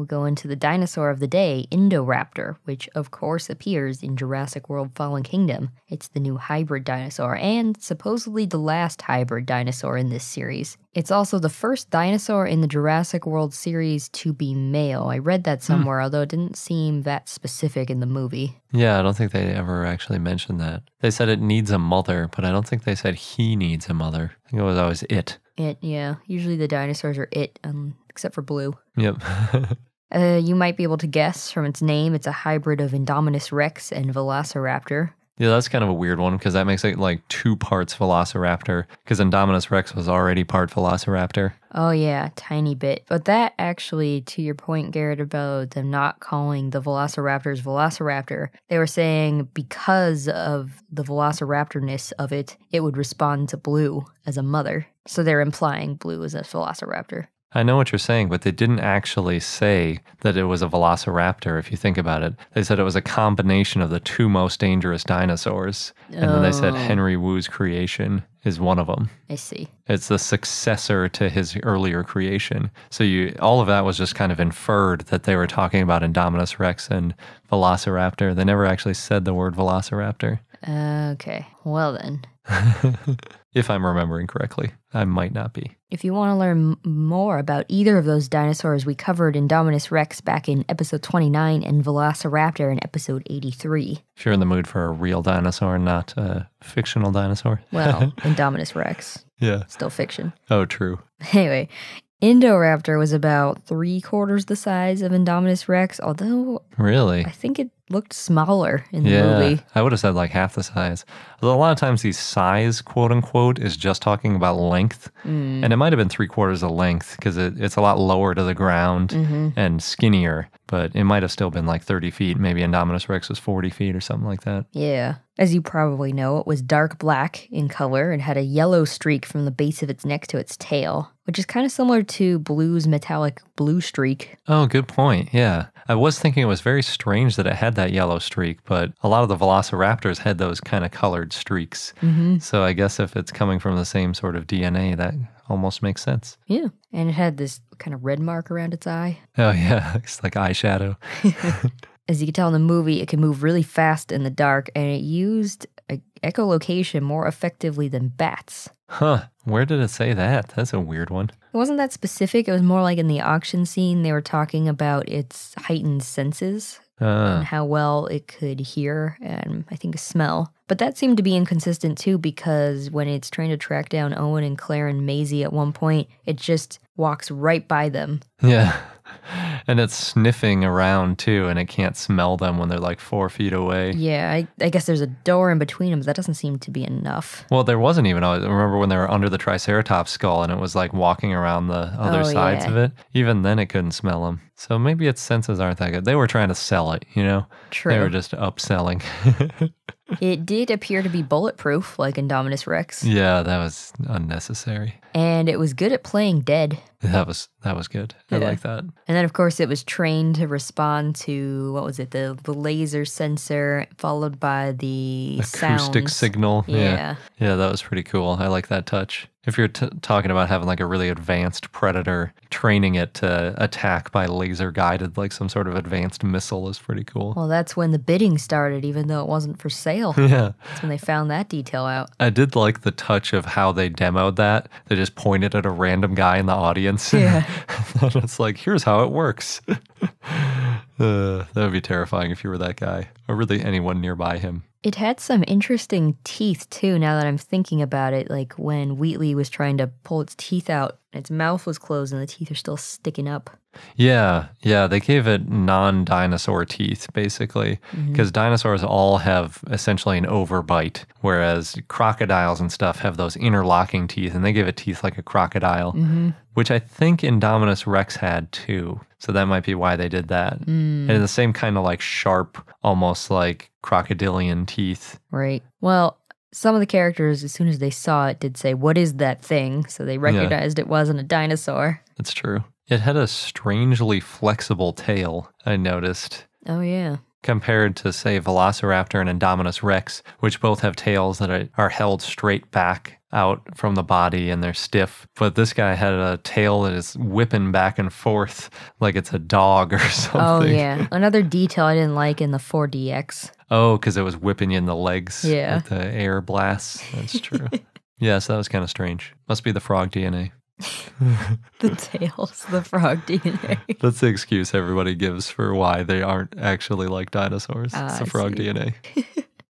we'll go into the dinosaur of the day, Indoraptor, which of course appears in Jurassic World Fallen Kingdom. It's the new hybrid dinosaur and supposedly the last hybrid dinosaur in this series. It's also the first dinosaur in the Jurassic World series to be male. I read that somewhere, although it didn't seem that specific in the movie. Yeah, I don't think they ever actually mentioned that. They said it needs a mother, but I don't think they said he needs a mother. I think it was always it. It, yeah. Usually the dinosaurs are it, um, except for Blue. Yep. Uh, you might be able to guess from its name, it's a hybrid of Indominus Rex and Velociraptor. yeah, that's kind of a weird one because that makes it like two parts Velociraptor because Indominus Rex was already part Velociraptor. Oh, yeah, tiny bit. But that actually, to your point, Garret, about them not calling the Velociraptors Velociraptor, they were saying because of the Velociraptorness of it, it would respond to Blue as a mother. So they're implying Blue is a Velociraptor. I know what you're saying, but they didn't actually say that it was a velociraptor if you think about it. They said it was a combination of the two most dangerous dinosaurs. And then they said Oh. Henry Wu's creation is one of them. I see. It's the successor to his earlier creation. So you all of that was just kind of inferred that they were talking about Indominus Rex and Velociraptor. They never actually said the word Velociraptor. Okay, well then. If I'm remembering correctly. I might not be. If you want to learn more about either of those dinosaurs, we covered Indominus Rex back in episode 29 and Velociraptor in episode 83. If you're in the mood for a real dinosaur, not a fictional dinosaur. Well, Indominus Rex, Yeah. still fiction. Oh, true. Anyway, Indoraptor was about three quarters the size of Indominus Rex, although Really? I think it looked smaller in the Yeah, movie. I would have said like half the size. Although a lot of times the size, quote unquote, is just talking about length, Mm. and it might have been three quarters of length because it, it's a lot lower to the ground Mm-hmm. and skinnier. But it might have still been like thirty feet. Maybe Indominus Rex was forty feet or something like that. Yeah. As you probably know, it was dark black in color and had a yellow streak from the base of its neck to its tail, which is kind of similar to Blue's metallic blue streak. Oh, good point. Yeah, I was thinking it was very strange that it had that yellow streak, but a lot of the Velociraptors had those kind of colored streaks. Mm-hmm. So I guess if it's coming from the same sort of DNA, that almost makes sense. Yeah. And it had this kind of red mark around its eye. Oh yeah, it's like eyeshadow. As you can tell in the movie, it can move really fast in the dark, and it used echolocation more effectively than bats. Huh? Where did it say that? That's a weird one. It wasn't that specific. It was more like in the auction scene, they were talking about its heightened senses Uh, and how well it could hear and I think smell. But that seemed to be inconsistent too because when it's trying to track down Owen and Claire and Maisie at one point, it just walks right by them. yeah. And it's sniffing around too, and it can't smell them when they're like four feet away. Yeah, I, I guess there's a door in between them, but that doesn't seem to be enough. Well, there wasn't even. I remember when they were under the Triceratops skull and it was like walking around the other Oh, sides yeah. of it. Even then, it couldn't smell them. So maybe its senses aren't that good. They were trying to sell it, you know? True. They were just upselling. It did appear to be bulletproof, like Indominus Rex, yeah, that was unnecessary. And it was good at playing dead. That was that was good. I like that. And then, of course, it was trained to respond to what was it, the the laser sensor, followed by the Acoustic sounds. signal. Yeah. Yeah. Yeah, that was pretty cool. I like that touch. If you're t- talking about having like a really advanced predator, training it to attack by laser guided, like some sort of advanced missile, is pretty cool. Well, that's when the bidding started, even though it wasn't for sale. yeah. that's when they found that detail out. I did like the touch of how they demoed that. They just pointed at a random guy in the audience. Yeah. and it's like, here's how it works. Uh, that would be terrifying if you were that guy, or really anyone nearby him. It had some interesting teeth too. Now that I'm thinking about it, like when Wheatley was trying to pull its teeth out, its mouth was closed and the teeth are still sticking up. Yeah, yeah, they gave it non dinosaur teeth, basically, mm-hmm. because dinosaurs all have essentially an overbite, whereas crocodiles and stuff have those interlocking teeth, and they give it teeth like a crocodile, mm-hmm. which I think Indominus Rex had too. So that might be why they did that. Mm. And the same kind of like sharp, almost like crocodilian teeth. Right. Well, some of the characters, as soon as they saw it, did say, What is that thing? So they recognized it wasn't a dinosaur. That's true. It had a strangely flexible tail, I noticed. Oh, yeah. compared to, say, Velociraptor and Indominus Rex, which both have tails that are, are held straight back out from the body and they're stiff. But this guy had a tail that is whipping back and forth like it's a dog or something. Oh, yeah. Another detail I didn't like in the 4DX. Oh, because it was whipping you in the legs. Yeah. With the air blasts. That's true. yes, that was kind of strange. Must be the frog DNA. The tails, the frog DNA. That's the excuse everybody gives for why they aren't actually like dinosaurs. Ah, it's the frog. DNA.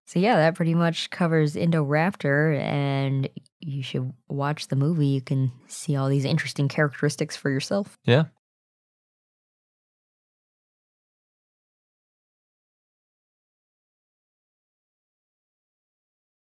So, yeah, that pretty much covers Indoraptor, and you should watch the movie. You can see all these interesting characteristics for yourself. Yeah.